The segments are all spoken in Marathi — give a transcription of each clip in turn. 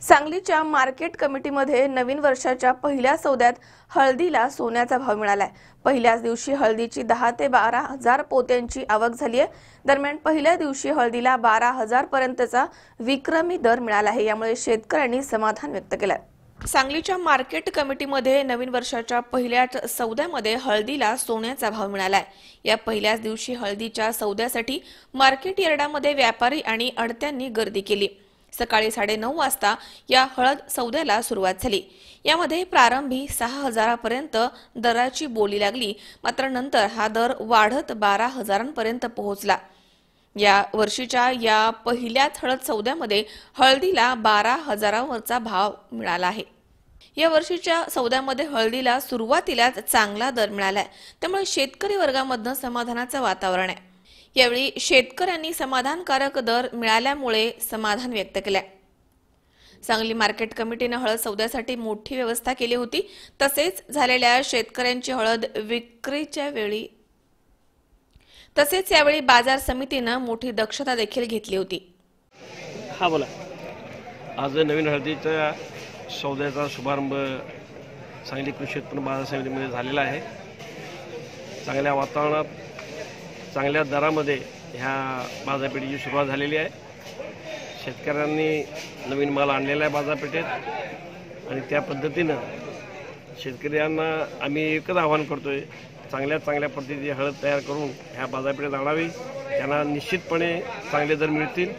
सांगलीच्या मार्केट कमिटीमध्ये नवीन वर्षाच्या पहिल्या सौद्यात हळदीला सोन्याचा भाव मिळालाय. पहिल्याच दिवशी हळदीची दहा ते बारा हजार पोत्यांची आवक झाली आहे दरम्यान पहिल्या दिवशी हळदीला बारा हजार पर्यंतचा विक्रमी दर मिळाला आहे. यामुळे शेतकऱ्यांनी समाधान व्यक्त केलंय. सांगलीच्या मार्केट कमिटीमध्ये नवीन वर्षाच्या पहिल्या सौद्यामध्ये हळदीला सोन्याचा भाव मिळालाय. या पहिल्याच दिवशी हळदीच्या सौद्यासाठी मार्केट यार्डामध्ये व्यापारी आणि अडत्यांनी गर्दी केली. सकाळी साडेनऊ वाजता या हळद सौद्याला सुरुवात झाली. यामध्ये प्रारंभी सहा हजारापर्यंत दराची बोली लागली. मात्र नंतर हा दर वाढत बारा हजारांपर्यंत पोहोचला. या वर्षीच्या या पहिल्याच हळद सौद्यामध्ये हळदीला बारा हजारावरचा भाव मिळाला आहे. या वर्षीच्या सौद्यामध्ये हळदीला सुरुवातीलाच चांगला दर मिळालाय. त्यामुळे शेतकरी वर्गामधनं समाधानाचं वातावरण आहे. यावेळी शेतकऱ्यांनी समाधानकारक दर मिळाल्यामुळे समाधान व्यक्त केलंय. सांगली मार्केट कमिटीनं हळद सौद्यासाठी मोठी व्यवस्था केली होती. तसेच झालेल्या शेतकऱ्यांची हळद विक्रीच्या वेळी तसेच यावेळी बाजार समितीनं मोठी दक्षता देखील घेतली होती. हा बोला. आज नवीन हळदीच्या सौद्याचा शुभारंभ सांगली कृषी उत्पन्न बाजार समितीमध्ये झालेला आहे. चांगल्या वातावरणात चांगल्या दरामध्ये ह्या बाजारपेठेची सुरुवात झालेली आहे. शेतकऱ्यांनी नवीन माल आणलेला आहे बाजारपेठेत आणि त्या पद्धतीनं शेतकऱ्यांना आम्ही एकच आवाहन करतोय चांगल्या चांगल्या पद्धतीची हळद तयार करून ह्या बाजारपेठेत आणावी. त्यांना निश्चितपणे चांगले दर मिळतील.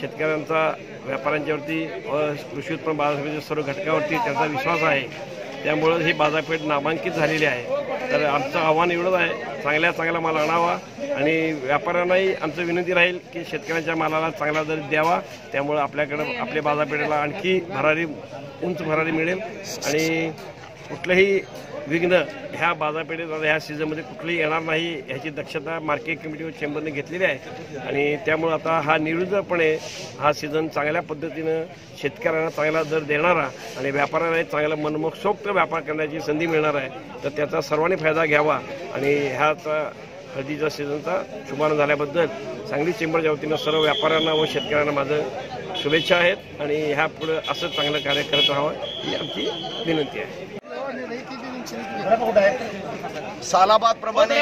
शेतकऱ्यांचा व्यापाऱ्यांच्यावरती व कृषी उत्पन्न बाजार सर्व घटकावरती त्यांचा विश्वास आहे. त्यामुळं ही बाजारपेठ नामांकित झालेली आहे. तर आमचं आव्हान एवढंच आहे. चांगल्या चांगला माल आणावा आणि व्यापाऱ्यांनाही आमचं विनंती राहील की शेतकऱ्यांच्या मालाला चांगला दर द्यावा. त्यामुळं आपल्याकडं आपल्या बाजारपेठेला आणखी भरारी उंच भरारी मिळेल. आणि कुठलंही विघ्न ह्या बाजारपेठेत आता ह्या सीझनमध्ये कुठलंही येणार नाही ह्याची दक्षता मार्केट कमिटी व चेंबरने घेतलेली आहे. आणि त्यामुळं आता हा निरुद्धपणे हा सीझन चांगल्या पद्धतीनं शेतकऱ्यांना चांगला दर देणारा आणि व्यापाऱ्यांनाही चांगला मनमोक्षोक्त व्यापार करण्याची संधी मिळणार आहे. तर त्याचा सर्वांनी फायदा घ्यावा आणि ह्याचा हळदीच्या सीझनचा शुभारंभ झाल्याबद्दल सांगली चेंबरच्या वतीनं सर्व व्यापाऱ्यांना व शेतकऱ्यांना माझं शुभेच्छा आहेत आणि ह्या पुढं असं चांगलं कार्य करत राहावं ही आमची विनंती आहे. सालाबाद प्रमाणे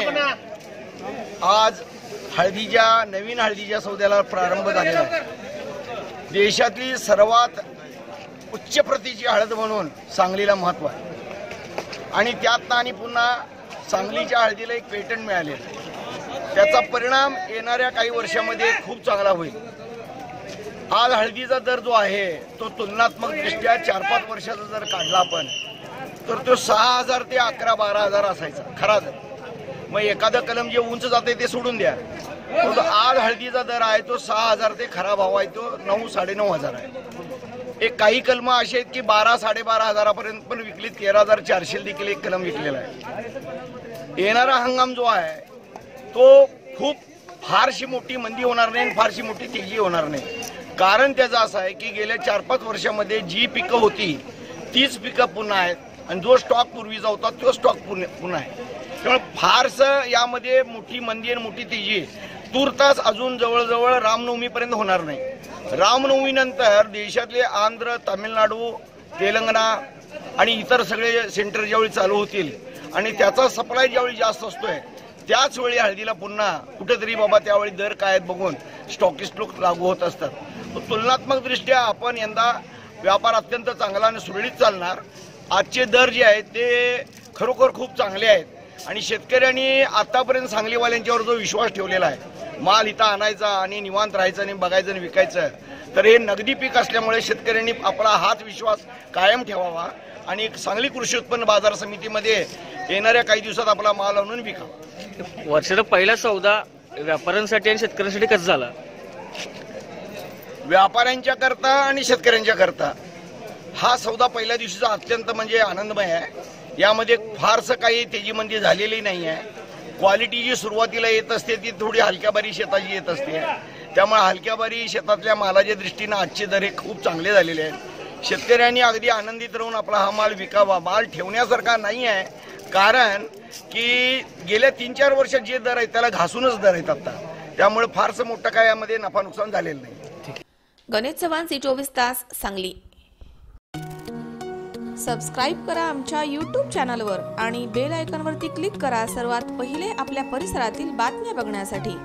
आज हळदीच्या नवीन हळदीच्या सौद्याला प्रारंभ झालेला आहे. देशातली सर्वात उच्च प्रतीची हळद म्हणून सांगलीला महत्त्व आहे. आणि त्यातनं आणि पुन्हा सांगलीच्या हळदीला एक पेटंट मिळाले. त्याचा परिणाम येणाऱ्या काही वर्षामध्ये खूप चांगला होईल. आज हळदीचा दर जो आहे तो तुलनात्मक दृष्ट्या चार पाच वर्षाचा जर काढला आपण तर तो सहा हजार ते अकरा बारा हजार असायचा. खरा दर. मग एखादं कलम जे उंच जाते ते सोडून द्या. तो आज हळदीचा दर आहे तो सहा हजार ते खरा भाव आहे तो नऊ साडेनऊ हजार आहे. एक काही कलम असे आहेत की बारा साडेबारा हजारापर्यंत पण विकलीत तेरा हजार चारशे देखील एक कलम विकलेला आहे. येणारा हंगाम जो आहे तो खूप फारशी मोठी मंदी होणार नाही आणि फारशी मोठी तेजी होणार नाही. कारण त्याचं असं आहे की गेल्या चार पाच वर्षामध्ये जी पिकं होती तीच पिकं पुन्हा आहेत. आणि जो स्टॉक पूर्वीचा होता तो स्टॉक पुन्हा आहे. त्यामुळे फारसं यामध्ये मोठी मंदी आणि मोठी तेजी तुर्तास अजून जवळजवळ रामनवमीपर्यंत होणार नाही. रामनवमीनंतर देशातले आंध्र तामिळनाडू तेलंगणा आणि इतर सगळे सेंटर ज्यावेळी चालू होतील आणि त्याचा सप्लाय ज्यावेळी जास्त असतोय त्याच वेळी हळदीला पुन्हा कुठेतरी बाबा त्यावेळी दर काय आहेत बघून स्टॉकिस्ट लोक लागू होत असतात. तुलनात्मक दृष्ट्या आपण यंदा व्यापार अत्यंत चांगला आणि सुरळीत चालणार. आजचे दर जे आहेत ते खरोखर खूप चांगले आहेत. आणि शेतकऱ्यांनी आतापर्यंत सांगलीवाल्यांच्यावर जो विश्वास ठेवलेला आहे माल इथं आणायचा आणि निवांत राहायचं आणि बघायचं आणि विकायचं तर हे नगदी पीक असल्यामुळे शेतकऱ्यांनी आपला हाच विश्वास कायम ठेवावा आणि सांगली कृषी उत्पन्न बाजार समितीमध्ये येणाऱ्या काही दिवसात आपला माल आणून विकावा. वर्षाचा पहिला सौदा व्यापाऱ्यांसाठी आणि शेतकऱ्यांसाठी कसा झाला? व्यापाऱ्यांच्या करता आणि शेतकऱ्यांच्या करता. हा सौदा पहिल्या दिवशीचा अत्यंत म्हणजे आनंदमय आहे. यामध्ये फारसं काही तेजीमंदी झालेली नाही आहे. क्वालिटी जी सुरुवातीला येत असते ती थोडी हलक्याबारी शेताची येत असते. त्यामुळे हलक्याबारी शेतातल्या मालाच्या दृष्टीनं आजचे दर हे खूप चांगले झालेले आहेत. शेतकऱ्यांनी अगदी आनंदित राहून आपला हा माल विकावा. माल ठेवण्यासारखा नाही आहे. कारण की गेल्या तीन चार वर्षात जे दर आहेत त्याला घासूनच दर आहेत आता. त्यामुळे फारसं मोठं काय यामध्ये नफा नुकसान झालेलं नाही. गणेश चव्हाण सी चोवीस तास सांगली. सबस्क्राईब करा आमच्या यूट्यूब चॅनलवर आणि बेल आयकॉनवरती क्लिक करा सर्वात पहिले आपल्या परिसरातील बातम्या बघण्यासाठी.